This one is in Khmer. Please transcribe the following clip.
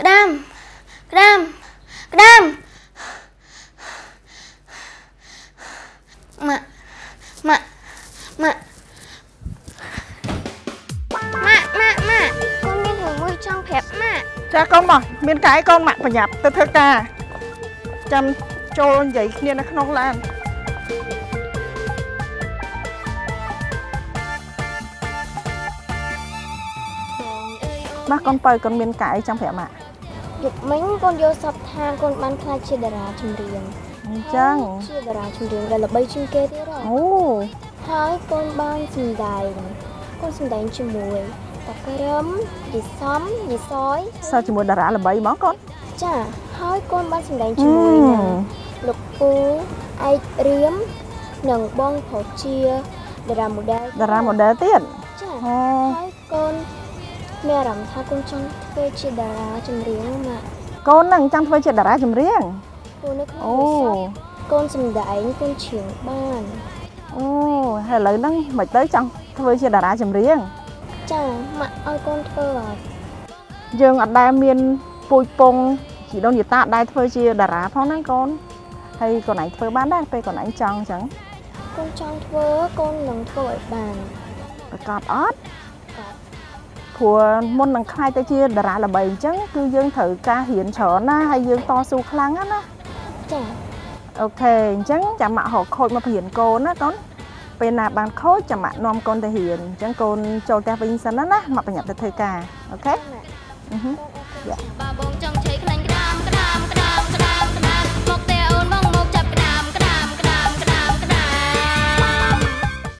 ក្តាមក្តាមក្តាមម៉ាក់ម៉ាក់ម៉ាក់ម៉ាក់ម៉ាក់ម៉ាក់កូនមានរឿងមួយចង់ប្រាប់ម៉ាក់ចាកូនមកមានកាយកូនម៉ាក់ប្រញាប់ទៅធ្វើការចាំចូលនិយាយគ្នានៅក្នុងឡានមកកូនបើកូនមានកាយចង់ប្រាប់ម៉ាក់ យប់មិញកូនយកសពថាកូនបានខ្លាចជាតារាចម្រៀងអញ្ចឹងជាតារាចម្រៀងដែលល្បីជាងគេទៀតហ៎អូហើយកូនបានសម្ដែងកូនសម្ដែងជាមួយតាក្រឹមយីសំយីសយសើជាមួយតារាល្បីហ្មងកូនចាហើយកូនបានសម្ដែងជាមួយនឹងលោកពូឯករៀមនិងបងប្រុសជាតារាម៉ូដែលតារាម៉ូដែលទៀតចាអូហើយកូន មានអារម្មណ៍ថាកូនចង់ធ្វើជាតារាចម្រៀងម៉ាក់កូននឹងចង់ធ្វើជាតារាចម្រៀងគូនៅក្នុងអូវិស័យកូនសម្ដែងកូនច្រៀងបានអូហើយឥឡូវហ្នឹងមិនទៅចង់ធ្វើជាតារាចម្រៀងចាម៉ាក់ឲ្យកូនធ្វើអត់យើងអត់ដែលមានពូជពងជីដូនជីតាអត់ដែលធ្វើជាតារាផងហ្នឹងកូនហើយកូនឯងធ្វើបានដែរពេលកូនឯងចង់អញ្ចឹងកូនចង់ធ្វើកូននឹងធ្វើឲ្យបានប្រកាសអត់បាទ ព្រោះមុននឹងខ្លាយទៅជាតារាល្បីអញ្ចឹងគឺយើងត្រូវការរៀនច្រើនណាហើយយើងតស៊ូខ្លាំងណាស់ណាចាអូខេអញ្ចឹងចាំម៉ាក់រកខូចមករៀនកូនណាកូនពេលណាបានខូចចាំម៉ាក់នាំកូនទៅរៀនអញ្ចឹងកូនចូលផ្ទះវិញសិនណាណាម៉ាក់ប្រញាប់ទៅធ្វើការអូខេម៉ាក់អឺហឹមកូនអរគុណបើបងចង់ជ័យខ្